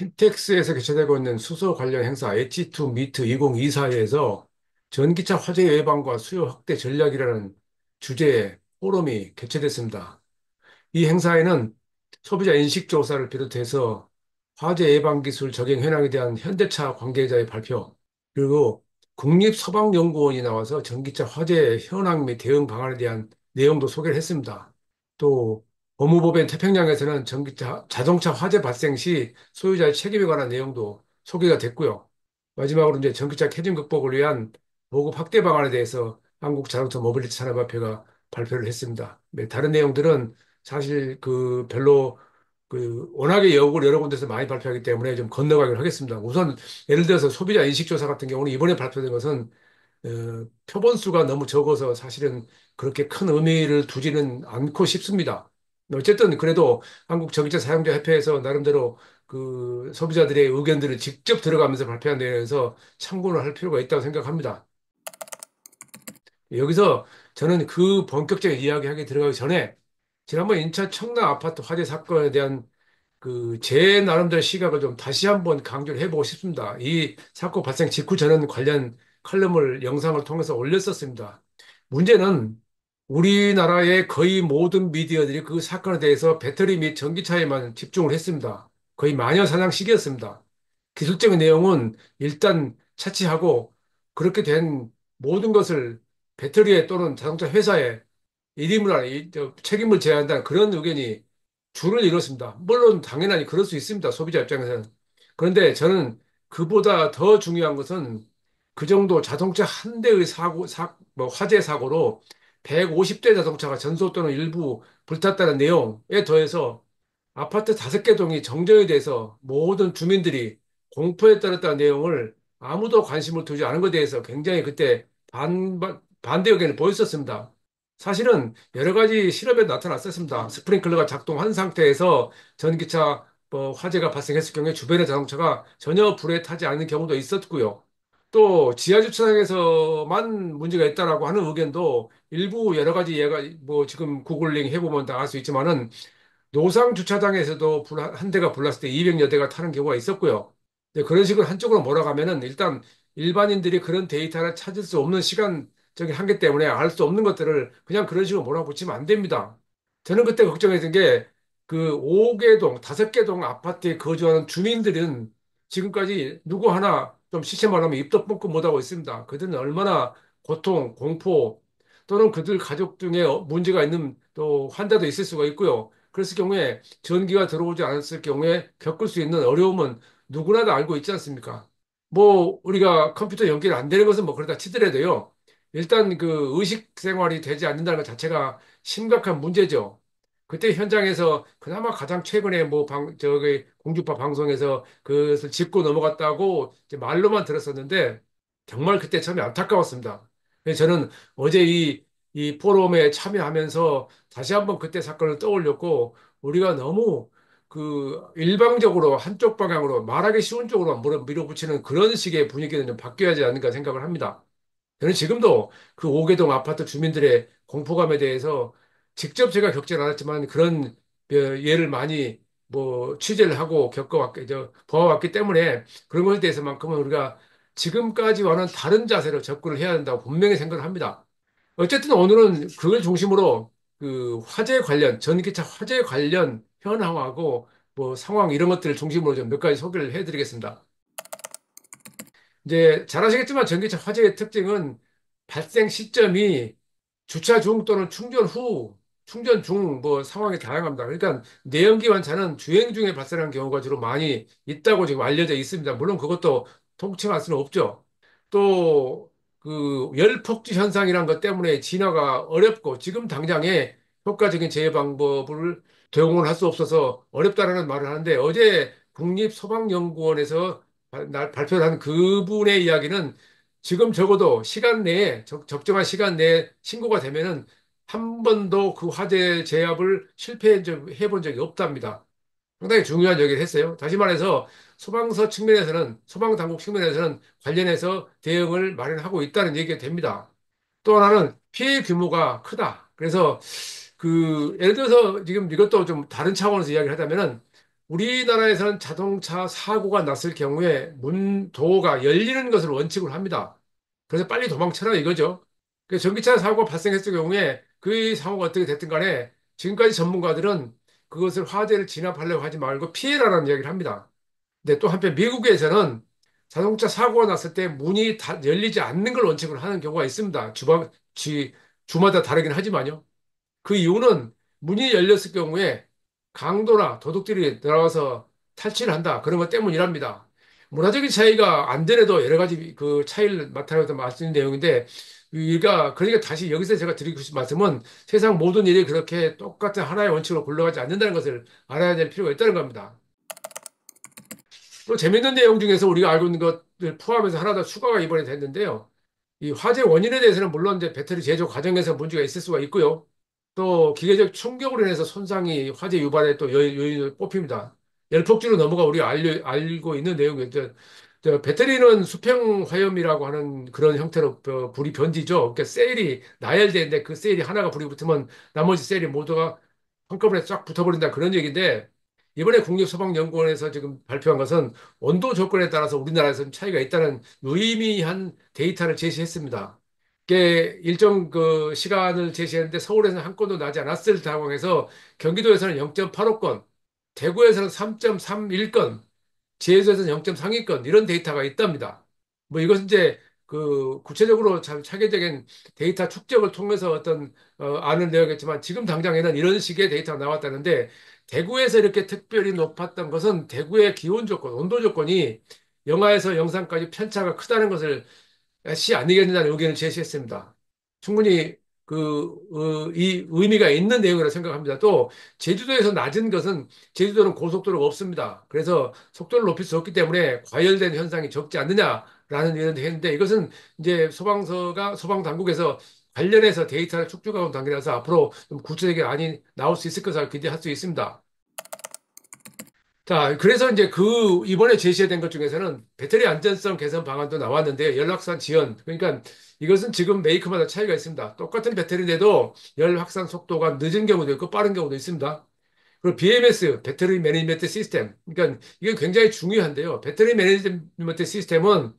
킨텍스에서 개최되고 있는 수소 관련 행사 엣지2 미트 2024에서 전기차 화재 예방과 수요 확대 전략이라는 주제의 포럼이 개최됐습니다. 이 행사에는 소비자 인식 조사를 비롯해서 화재 예방 기술 적용 현황에 대한 현대차 관계자의 발표, 그리고 국립소방연구원이 나와서 전기차 화재 현황 및 대응 방안에 대한 내용도 소개를 했습니다. 또 법무법인 태평양에서는 전기차, 자동차 화재 발생 시 소유자의 책임에 관한 내용도 소개가 됐고요. 마지막으로 이제 전기차 chasm 극복을 위한 보급 확대 방안에 대해서 한국 자동차 모빌리티 산업협회가 발표를 했습니다. 네, 다른 내용들은 사실 그 별로 그 워낙에 연구를 여러 군데서 많이 발표하기 때문에 좀 건너가기로 하겠습니다. 우선 예를 들어서 소비자 인식조사 같은 경우는 이번에 발표된 것은 어, 표본 수가 너무 적어서 사실은 그렇게 큰 의미를 두지는 않고 싶습니다. 어쨌든 그래도 한국 전기차 사용자 협회에서 나름대로 그 소비자들의 의견들을 직접 들어가면서 발표한 내용에서 참고를 할 필요가 있다고 생각합니다. 여기서 저는 그 본격적인 이야기하기 들어가기 전에 지난번 인천 청라 아파트 화재 사건에 대한 그 제 나름대로 시각을 좀 다시 한번 강조를 해보고 싶습니다. 이 사건 발생 직후 저는 관련 칼럼을 영상을 통해서 올렸었습니다. 문제는 우리나라의 거의 모든 미디어들이 그 사건에 대해서 배터리 및 전기차에만 집중을 했습니다. 거의 마녀 사냥 시기였습니다. 기술적인 내용은 일단 차치하고 그렇게 된 모든 것을 배터리에 또는 자동차 회사에 일임을, 책임을 져야 한다는 그런 의견이 줄을 이뤘습니다. 물론 당연히 그럴 수 있습니다. 소비자 입장에서는. 그런데 저는 그보다 더 중요한 것은 그 정도 자동차 한 대의 사고, 사, 뭐 화재 사고로 150대 자동차가 전소 또는 일부 불탔다는 내용에 더해서 아파트 다섯 개 동이 정전이 돼서 모든 주민들이 공포에 떨었다는 내용을 아무도 관심을 두지 않은 것에 대해서 굉장히 그때 반, 반대 의견을 보였었습니다. 사실은 여러 가지 실험에 나타났었습니다. 스프링클러가 작동한 상태에서 전기차 뭐 화재가 발생했을 경우에 주변의 자동차가 전혀 불에 타지 않는 경우도 있었고요. 또 지하 주차장에서만 문제가 있다라고 하는 의견도 일부 여러 가지 얘가 뭐 지금 구글링 해보면 다 알 수 있지만은 노상 주차장에서도 불, 한 대가 불났을 때 200여 대가 타는 경우가 있었고요. 네, 그런 식으로 한쪽으로 몰아가면은 일단 일반인들이 그런 데이터를 찾을 수 없는 시간적인 한계 때문에 알 수 없는 것들을 그냥 그런 식으로 몰아붙이면 안 됩니다. 저는 그때 걱정했던 게 그 5개 동, 5개 동 아파트에 거주하는 주민들은 지금까지 누구 하나 좀 시체 말하면 입도 뻥끗 못하고 있습니다. 그들은 얼마나 고통, 공포 또는 그들 가족 중에 어, 문제가 있는 또 환자도 있을 수가 있고요. 그랬을 경우에 전기가 들어오지 않았을 경우에 겪을 수 있는 어려움은 누구나 다 알고 있지 않습니까? 뭐 우리가 컴퓨터 연결 안 되는 것은 뭐 그러다 치더라도요. 일단 그 의식 생활이 되지 않는다는 것 자체가 심각한 문제죠. 그때 현장에서 그나마 가장 최근에 뭐 방, 저기 공주파 방송에서 그것을 짚고 넘어갔다고 말로만 들었었는데 정말 그때 참 안타까웠습니다. 저는 어제 이, 이 포럼에 참여하면서 다시 한번 그때 사건을 떠올렸고 우리가 너무 그 일방적으로 한쪽 방향으로 말하기 쉬운 쪽으로 밀어- 밀어붙이는 그런 식의 분위기는 좀 바뀌어야 하지 않는가 생각을 합니다. 저는 지금도 그 오개동 아파트 주민들의 공포감에 대해서 직접 제가 겪지는 않았지만 그런 어, 예를 많이 뭐 취재를 하고 겪어왔기, 저, 보아왔기 때문에 그런 것에 대해서만큼은 우리가 지금까지와는 다른 자세로 접근을 해야 한다고 분명히 생각을 합니다. 어쨌든 오늘은 그걸 중심으로 그 화재 관련, 전기차 화재 관련 현황하고 뭐 상황 이런 것들을 중심으로 좀 몇 가지 소개를 해드리겠습니다. 이제 잘 아시겠지만 전기차 화재의 특징은 발생 시점이 주차 중 또는 충전 후, 충전 중 뭐 상황이 다양합니다. 그러니까 내연기 환차는 주행 중에 발생하는 경우가 주로 많이 있다고 지금 알려져 있습니다. 물론 그것도 통칭할 수는 없죠. 또 그 열폭주 현상이란 것 때문에 진화가 어렵고 지금 당장에 효과적인 제어 방법을 도용을 할수 없어서 어렵다라는 말을 하는데 어제 국립소방연구원에서 발- 날 발표를 한 그분의 이야기는 지금 적어도 시간 내에 적, 적정한 시간 내에 신고가 되면은 한 번도 그 화재 제압을 실패해 본 적이 없답니다. 상당히 중요한 얘기를 했어요. 다시 말해서 소방서 측면에서는 소방당국 측면에서는 관련해서 대응을 마련하고 있다는 얘기가 됩니다. 또 하나는 피해 규모가 크다. 그래서 그 예를 들어서 지금 이것도 좀 다른 차원에서 이야기를 하자면은 우리나라에서는 자동차 사고가 났을 경우에 문 도어가 열리는 것을 원칙으로 합니다. 그래서 빨리 도망쳐라 이거죠. 그 전기차 사고가 발생했을 경우에 그 상호가 어떻게 됐든 간에 지금까지 전문가들은 그것을 화재를 진압하려고 하지 말고 피해라라는 이야기를 합니다. 근데 또 한편 미국에서는 자동차 사고가 났을 때 문이 다 열리지 않는 걸 원칙으로 하는 경우가 있습니다. 주방, 주, 주마다 다르긴 하지만요. 그 이유는 문이 열렸을 경우에 강도나 도둑들이 들어와서 탈취를 한다. 그런 것 때문이랍니다. 문화적인 차이가 안 되래도 여러 가지 그 차이를 나타내서 말씀드린 내용인데, 우리가, 그러니까 다시 여기서 제가 드리고 싶은 말씀은 세상 모든 일이 그렇게 똑같은 하나의 원칙으로 굴러가지 않는다는 것을 알아야 될 필요가 있다는 겁니다. 또 재밌는 내용 중에서 우리가 알고 있는 것들 포함해서 하나 더 추가가 이번에 됐는데요. 이 화재 원인에 대해서는 물론 이제 배터리 제조 과정에서 문제가 있을 수가 있고요. 또 기계적 충격으로 인해서 손상이 화재 유발에 또 요- 요인으로 뽑힙니다. 열폭주로 넘어가 우리가 알고 있는 내용이죠. 저 배터리는 수평 화염이라고 하는 그런 형태로 어, 불이 번지죠. 그러니까 셀이 나열되는데 그 셀이 하나가 불이 붙으면 나머지 셀이 모두가 한꺼번에 쫙 붙어버린다 그런 얘기인데 이번에 국립소방연구원에서 지금 발표한 것은 온도 조건에 따라서 우리나라에서 는 차이가 있다는 유의미한 데이터를 제시했습니다. 일정 그 시간을 제시했는데 서울에서는 한 건도 나지 않았을 상황에서 경기도에서는 0.85건, 대구에서는 3.31건, 제주에서는 0.32건 이런 데이터가 있답니다. 뭐 이것은 이제 그 구체적으로 참 차계적인 데이터 축적을 통해서 어떤 어, 아는 내용이겠지만 지금 당장에는 이런 식의 데이터가 나왔다는데 대구에서 이렇게 특별히 높았던 것은 대구의 기온 조건, 온도 조건이 영하에서 영상까지 편차가 크다는 것을 시 아니겠느냐는 의견을 제시했습니다. 충분히 그, 어, 이 의미가 있는 내용이라고 생각합니다. 또, 제주도에서 낮은 것은, 제주도는 고속도로가 없습니다. 그래서 속도를 높일 수 없기 때문에 과열된 현상이 적지 않느냐라는 의견도 했는데, 이것은 이제 소방서가, 소방당국에서 관련해서 데이터를 축적하는 단계라서 앞으로 좀 구체적인 안이 나올 수 있을 것을 기대할 수 있습니다. 자, 그래서 이제 그 이번에 제시된 것 중에서는 배터리 안전성 개선 방안도 나왔는데 열 확산 지연. 그러니까 이것은 지금 메이커마다 차이가 있습니다. 똑같은 배터리인데도 열 확산 속도가 늦은 경우도 있고 빠른 경우도 있습니다. 그리고 BMS, battery management system. 그러니까 이게 굉장히 중요한데요. battery management system은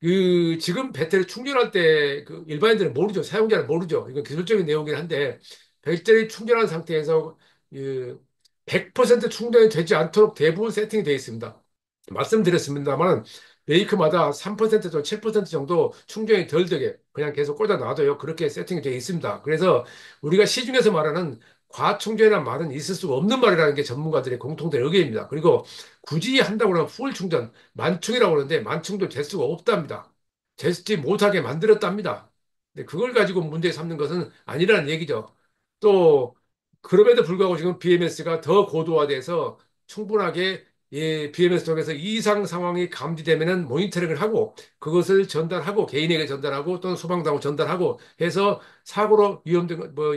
그 지금 배터리 충전할 때 그 일반인들은 모르죠. 사용자는 모르죠. 이건 기술적인 내용이긴 한데 배터리 충전한 상태에서 그 100% 충전이 되지 않도록 대부분 세팅이 되어 있습니다. 말씀드렸습니다만 메이크마다 3%도 7% 정도 충전이 덜 되게 그냥 계속 꽂아 놔둬요. 그렇게 세팅이 되어 있습니다. 그래서 우리가 시중에서 말하는 과충전이라는 말은 있을 수가 없는 말이라는 게 전문가들의 공통된 의견입니다. 그리고 굳이 한다고 하면 풀 충전, 만충이라고 하는데 만충도 될 수가 없답니다. 되지 못하게 만들었답니다. 근데 그걸 가지고 문제 삼는 것은 아니라는 얘기죠. 또 그럼에도 불구하고 지금 BMS가 더 고도화돼서 충분하게 예, BMS 쪽에서 이상 상황이 감지되면은 모니터링을 하고 그것을 전달하고 개인에게 전달하고 또는 소방당국 전달하고 해서 사고로 위험된 뭐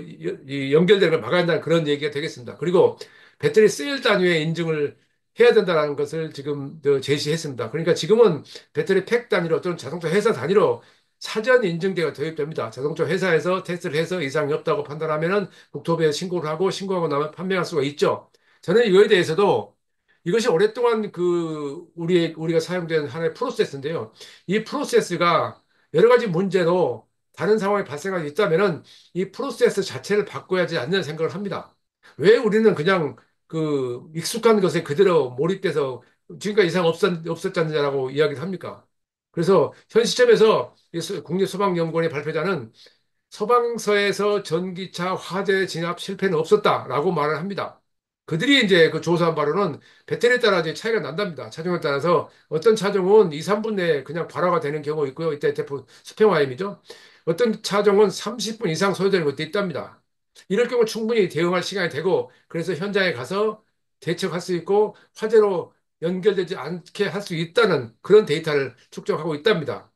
연결되는 걸 막아야 한다는 그런 얘기가 되겠습니다. 그리고 배터리 세일 단위의 인증을 해야 된다는 것을 지금 제시했습니다. 그러니까 지금은 배터리 팩 단위로 또는 자동차 회사 단위로 사전 인증제가 도입됩니다. 자동차 회사에서 테스트를 해서 이상이 없다고 판단하면은 국토부에 신고를 하고 신고하고 나면 판매할 수가 있죠. 저는 이거에 대해서도 이것이 오랫동안 그 우리 우리가 사용된 하나의 프로세스인데요. 이 프로세스가 여러 가지 문제로 다른 상황이 발생하게 있다면은 이 프로세스 자체를 바꿔야 하지 않는 생각을 합니다. 왜 우리는 그냥 그 익숙한 것에 그대로 몰입돼서 지금까지 이상 없었, 없었지 않느냐라고 이야기를 합니까? 그래서 현 시점에서 국립소방연구원의 발표자는 소방서에서 전기차 화재 진압 실패는 없었다라고 말을 합니다. 그들이 이제 그 조사한 바로는 배터리에 따라 이제 차이가 난답니다. 차종에 따라서 어떤 차종은 2, 3분 내에 그냥 발화가 되는 경우가 있고요. 이때 대표 수평화염이죠. 어떤 차종은 30분 이상 소요되는 것도 있답니다. 이럴 경우 충분히 대응할 시간이 되고 그래서 현장에 가서 대처할 수 있고 화재로 연결되지 않게 할 수 있다는 그런 데이터를 축적하고 있답니다.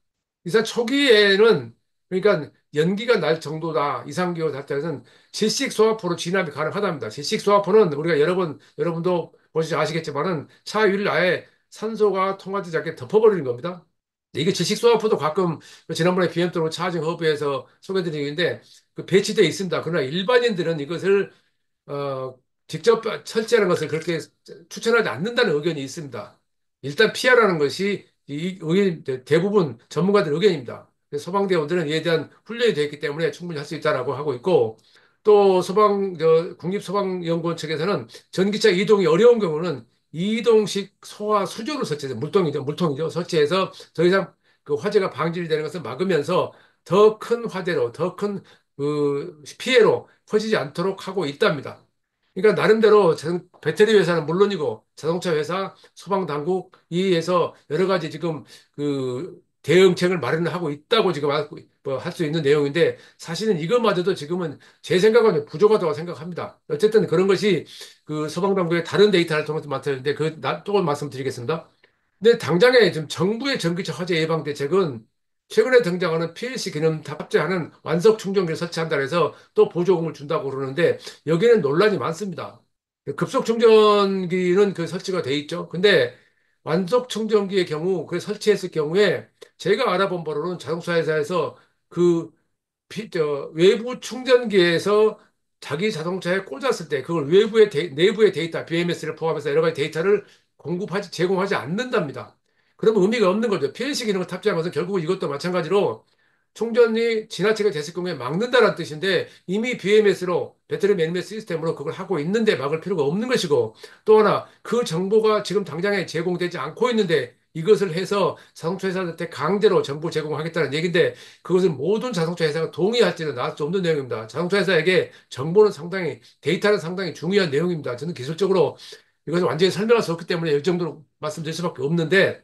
이상 초기에는 그러니까 연기가 날 정도다 이상기후 자체는 질식 소화포로 진압이 가능하답니다. 질식 소화포는 우리가 여러 번 여러분도 보시지 아시겠지만은 차 위를 아예 산소가 통하지 않게 덮어버리는 겁니다. 이게 질식 소화포도 가끔 지난번에 BMW로 차징 허브에서 소개드린 얘기인데 그 배치되어 있습니다. 그러나 일반인들은 이것을 어, 직접 설치하는 것을 그렇게 추천하지 않는다는 의견이 있습니다. 일단 피하라는 것이 이 의견 대부분 전문가들 의견입니다. 소방대원들은 이에 대한 훈련이 되어 있기 때문에 충분히 할 수 있다라고 하고 있고 또 소방 저 국립소방연구원 측에서는 전기차 이동이 어려운 경우는 이동식 소화 수조를 설치해서 물통이죠 물통이죠 설치해서 더 이상 그 화재가 방지되는 것을 막으면서 더 큰 화재로 더 큰 그 피해로 퍼지지 않도록 하고 있답니다. 그러니까 나름대로 배터리 회사는 물론이고 자동차 회사, 소방 당국 이에서 여러 가지 지금 그 대응책을 마련하고 있다고 지금 할수 있는 내용인데 사실은 이것마저도 지금은 제 생각은 부족하다고 생각합니다. 어쨌든 그런 것이 그 소방당국의 다른 데이터를 통해서 맡았는데 그또 말씀드리겠습니다. 근데 당장에 지금 정부의 전기차 화재 예방 대책은 최근에 등장하는 PLC 기능 탑재하는 완속 충전기를 설치한다 해서 또 보조금을 준다고 그러는데 여기는 논란이 많습니다. 급속 충전기는 그 설치가 돼 있죠. 근데 완속 충전기의 경우 그 설치했을 경우에 제가 알아본 바로는 자동차 회사에서 그 피- 저, 외부 충전기에서 자기 자동차에 꽂았을 때 그걸 외부의 데, 내부의 데이터, BMS를 포함해서 여러 가지 데이터를 공급하지, 제공하지 않는답니다. 그러면 의미가 없는 거죠. PLC 기능을 탑재한 것은 결국 이것도 마찬가지로 충전이 지나치게 됐을 경우에 막는다는 뜻인데 이미 BMS로 배터리 매니메 시스템으로 그걸 하고 있는데 막을 필요가 없는 것이고 또 하나 그 정보가 지금 당장에 제공되지 않고 있는데 이것을 해서 자동차 회사한테 강제로 정보 제공하겠다는 얘기인데 그것을 모든 자동차 회사가 동의할지는 나을 수 없는 내용입니다. 자동차 회사에게 정보는 상당히 데이터는 상당히 중요한 내용입니다. 저는 기술적으로 이것을 완전히 설명할 수 없기 때문에 이 정도로 말씀드릴 수밖에 없는데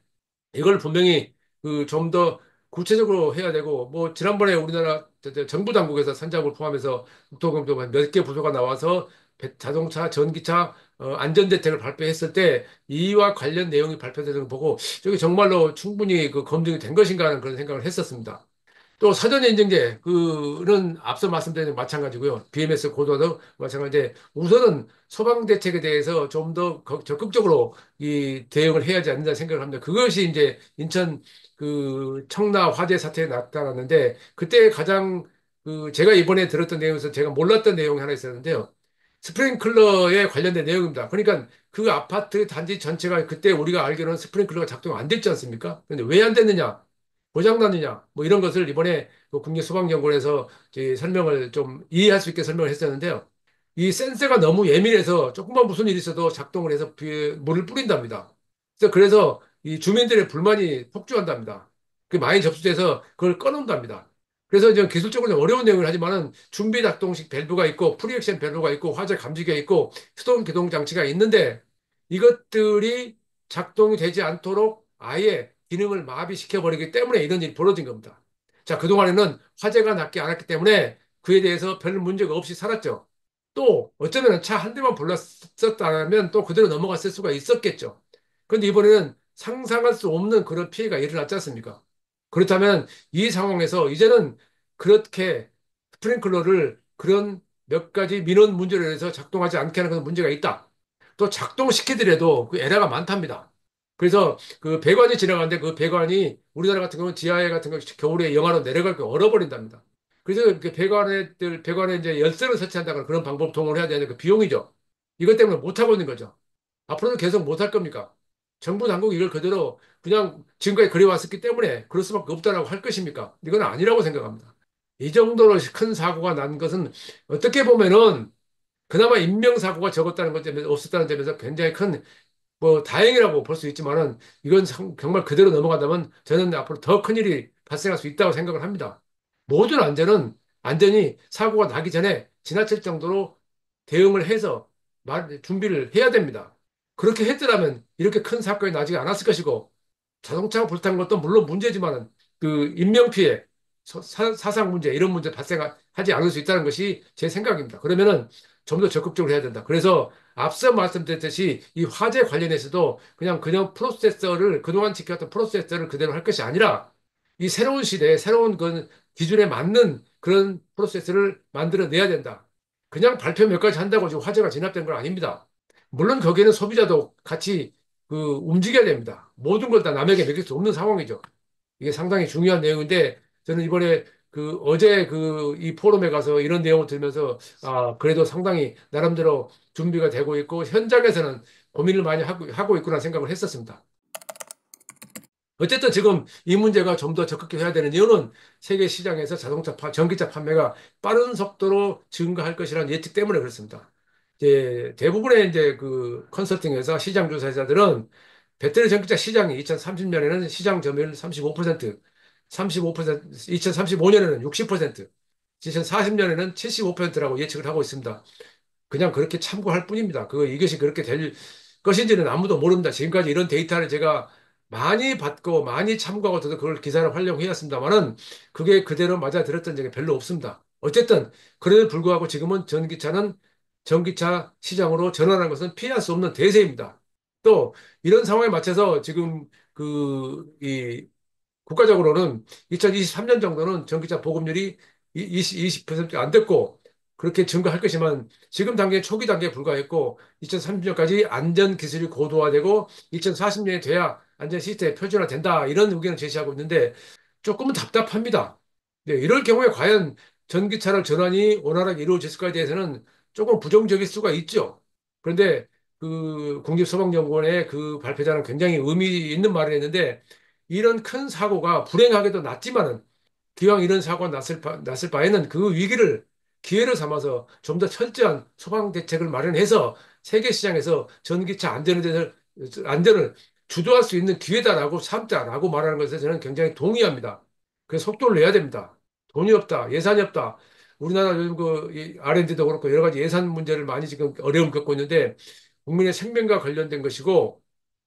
이걸 분명히 그 좀 더 구체적으로 해야 되고 뭐 지난번에 우리나라 정부 당국에서 산자부를 포함해서 국토공도 몇개 부서가 나와서 배- 자동차, 전기차 어, 안전대책을 발표했을 때 이와 관련 내용이 발표되는 걸 보고 저게 정말로 충분히 그 검증이 된 것인가 하는 그런 생각을 했었습니다. 또 사전 인증제 그는 앞서 말씀드린 마찬가지고요. BMS 고도도 마찬가지인데 우선은 소방 대책에 대해서 좀 더 적극적으로 이 대응을 해야지 않는다 생각을 합니다. 그것이 이제 인천 그 청라 화재 사태에 나타났는데 그때 가장 그 제가 이번에 들었던 내용에서 제가 몰랐던 내용이 하나 있었는데요. 스프링클러에 관련된 내용입니다. 그러니까 그 아파트 단지 전체가 그때 우리가 알기로는 스프링클러가 작동 안 됐지 않습니까? 근데 왜 안 됐느냐? 고장났느냐? 뭐 이런 것을 이번에 그 국립소방연구원에서 설명을 좀 이해할 수 있게 설명을 했었는데요. 이 센서가 너무 예민해서 조금만 무슨 일이 있어도 작동을 해서 비- 물을 뿌린답니다. 그래서 그래서 이 주민들의 불만이 폭주한답니다. 그 많이 접수돼서 그걸 꺼놓는답니다. 그래서 이제 기술적으로 좀 어려운 내용을 하지만은 준비 작동식 밸브가 있고 preaction 밸브가 있고 화재 감지기가 있고 수동 기동 장치가 있는데 이것들이 작동이 되지 않도록 아예 기능을 마비시켜 버리기 때문에 이런 일이 벌어진 겁니다. 자, 그동안에는 화재가 났기 않았기 때문에 그에 대해서 별 문제가 없이 살았죠. 또 어쩌면 차 한 대만 불렀었다면 또 그대로 넘어갔을 수가 있었겠죠. 그런데 이번에는 상상할 수 없는 그런 피해가 일어났지 않습니까? 그렇다면 이 상황에서 이제는 그렇게 스프링클러를 그런 몇 가지 민원 문제로 인해서 작동하지 않게 하는 그런 문제가 있다. 또 작동시키더라도 그 에러가 많답니다. 그래서 그 배관이 지나가는데 그 배관이 우리나라 같은 경우는 지하에 같은 거 겨울에 영하로 내려갈 때 얼어버린답니다. 그래서 그 배관에, 배관에 이제 열선을 설치한다거나 그런 방법 동원을 해야 되는 그 비용이죠. 이것 때문에 못 하고 있는 거죠. 앞으로도 계속 못 할 겁니까? 정부 당국이 이걸 그대로 그냥 지금까지 그래왔었기 때문에 그럴 수밖에 없다라고 할 것입니까? 이건 아니라고 생각합니다. 이 정도로 큰 사고가 난 것은 어떻게 보면은 그나마 인명사고가 적었다는 것 때문에 없었다는 점에서 굉장히 큰 뭐 다행이라고 볼 수 있지만은 이건 상- 정말 그대로 넘어간다면 저는 앞으로 더 큰 일이 발생할 수 있다고 생각을 합니다. 모든 안전은 안전이 사고가 나기 전에 지나칠 정도로 대응을 해서 말- 준비를 해야 됩니다. 그렇게 했더라면 이렇게 큰 사건이 나지 않았을 것이고 자동차가 불탄 것도 물론 문제지만은 그 인명피해, 사상 문제 이런 문제 발생하지 않을 수 있다는 것이 제 생각입니다. 그러면은 좀 더 적극적으로 해야 된다. 그래서 앞서 말씀드렸듯이 이 화재 관련해서도 그냥 그냥 프로세서를 그동안 지켰던 프로세서를 그대로 할 것이 아니라 이 새로운 시대에 새로운 그 기준에 맞는 그런 프로세스를 만들어내야 된다. 그냥 발표 몇 가지 한다고 지금 화제가 진압된 건 아닙니다. 물론 거기에는 소비자도 같이 그 움직여야 됩니다. 모든 걸 다 남에게 맡길 수 없는 상황이죠. 이게 상당히 중요한 내용인데 저는 이번에 그 어제 그 이 포럼에 가서 이런 내용을 들으면서 아, 그래도 상당히 나름대로 준비가 되고 있고 현장에서는 고민을 많이 하고, 하고 있구나 생각을 했었습니다. 어쨌든 지금 이 문제가 좀 더 적극적으로 해야 되는 이유는 세계 시장에서 자동차, 파- 전기차 판매가 빠른 속도로 증가할 것이라는 예측 때문에 그렇습니다. 이제 대부분의 이제 그 컨설팅 회사, 시장 조사 회사들은 배터리 전기차 시장이 2030년에는 시장 점유율 35%, 35%, 2035년에는 60%, 2040년에는 75%라고 예측을 하고 있습니다. 그냥 그렇게 참고할 뿐입니다. 그 이것이 그렇게 될 것인지는 아무도 모릅니다. 지금까지 이런 데이터를 제가 많이 받고 많이 참고하고 저도 그걸 기사를 활용해왔습니다만은 그게 그대로 맞아들었던 적이 별로 없습니다. 어쨌든 그래도 불구하고 지금은 전기차는 전기차 시장으로 전환하는 것은 피할 수 없는 대세입니다. 또 이런 상황에 맞춰서 지금 그 이 국가적으로는 2023년 정도는 전기차 보급률이 20, 20%안 됐고 그렇게 증가할 것이지만 지금 단계 초기 단계에 불과했고 2030년까지 안전 기술이 고도화되고 2040년에 돼야 안전 시스템이 표준화된다 이런 의견을 제시하고 있는데 조금은 답답합니다. 네, 이럴 경우에 과연 전기차를 전환이 원활하게 이루어졌을까에 대해서는 조금 부정적일 수가 있죠. 그런데 그 국립소방연구원의 그 발표자는 굉장히 의미 있는 말을 했는데 이런 큰 사고가 불행하게도 났지만은 기왕 이런 사고가 났을, 바, 났을 바에는 그 위기를 기회를 삼아서 좀 더 철저한 소방 대책을 마련해서 세계 시장에서 전기차 대해서 안전을 주도할 수 있는 기회다라고 삼자라고 말하는 것에 저는 굉장히 동의합니다. 그래서 속도를 내야 됩니다. 돈이 없다, 예산이 없다. 우리나라 요즘 그이 R&D도 그렇고 여러 가지 예산 문제를 많이 지금 어려움 겪고 있는데 국민의 생명과 관련된 것이고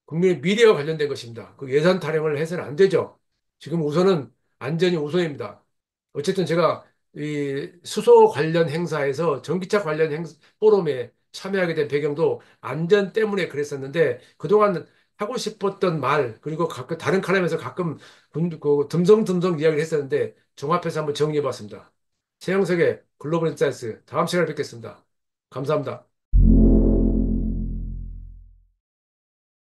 국민의 미래와 관련된 것입니다. 그 예산 타령을 해서는 안 되죠. 지금 우선은 안전이 우선입니다. 어쨌든 제가 이 수소 관련 행사에서 전기차 관련 행 포럼에 참여하게 된 배경도 안전 때문에 그랬었는데 그동안 하고 싶었던 말 그리고 가끔 다른 칼럼에서 가끔 군- 그 듬성듬성 이야기를 했었는데 종합해서 한번 정리해 봤습니다. 채영석의 글로벌 insight 다음 시간에 뵙겠습니다. 감사합니다.